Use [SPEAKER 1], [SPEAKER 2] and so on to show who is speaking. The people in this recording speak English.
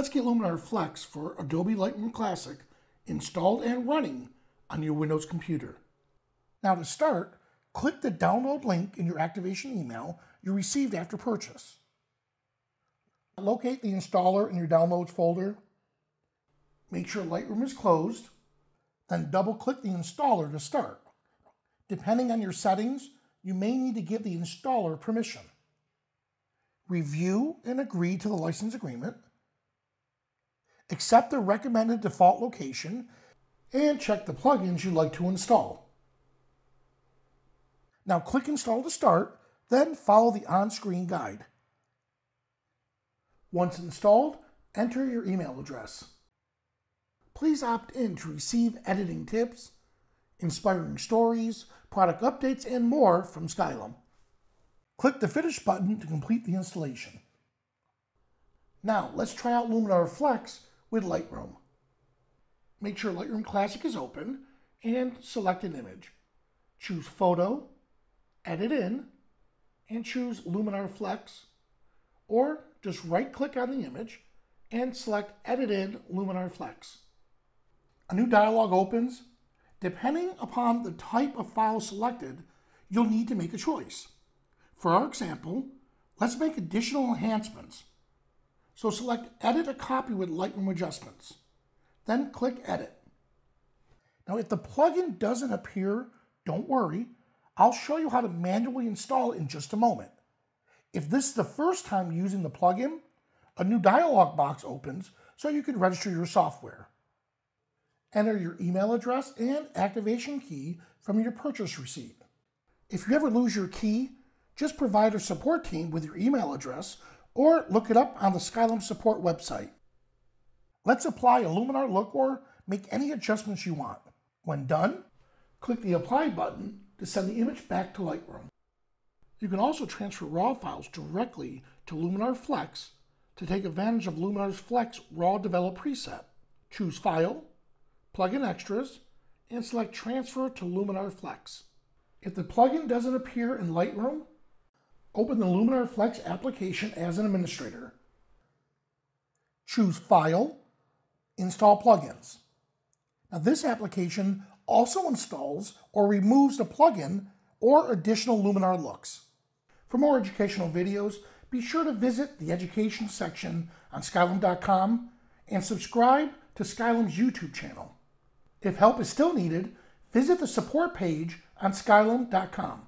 [SPEAKER 1] Let's get Luminar Flex for Adobe Lightroom Classic installed and running on your Windows computer. Now to start, click the download link in your activation email you received after purchase. Locate the installer in your downloads folder. Make sure Lightroom is closed. Then double click the installer to start. Depending on your settings, you may need to give the installer permission. Review and agree to the license agreement accept the recommended default location, and check the plugins you'd like to install. Now click Install to start, then follow the on-screen guide. Once installed, enter your email address. Please opt in to receive editing tips, inspiring stories, product updates, and more from Skylum. Click the Finish button to complete the installation. Now, let's try out Luminar Flex with Lightroom. Make sure Lightroom Classic is open and select an image. Choose Photo, Edit In, and choose Luminar Flex, or just right-click on the image and select Edit In Luminar Flex. A new dialog opens. Depending upon the type of file selected, you'll need to make a choice. For our example, let's make additional enhancements so select Edit a copy with Lightroom adjustments. Then click Edit. Now if the plugin doesn't appear, don't worry. I'll show you how to manually install it in just a moment. If this is the first time using the plugin, a new dialog box opens so you can register your software. Enter your email address and activation key from your purchase receipt. If you ever lose your key, just provide a support team with your email address or look it up on the Skylum support website. Let's apply a Luminar look or make any adjustments you want. When done, click the Apply button to send the image back to Lightroom. You can also transfer RAW files directly to Luminar Flex to take advantage of Luminar's Flex RAW Develop preset. Choose File, Plugin Extras, and select Transfer to Luminar Flex. If the plugin doesn't appear in Lightroom, Open the Luminar Flex application as an administrator. Choose File, Install Plugins. Now this application also installs or removes the plugin or additional Luminar looks. For more educational videos, be sure to visit the education section on Skylum.com and subscribe to Skylum's YouTube channel. If help is still needed, visit the support page on Skylum.com.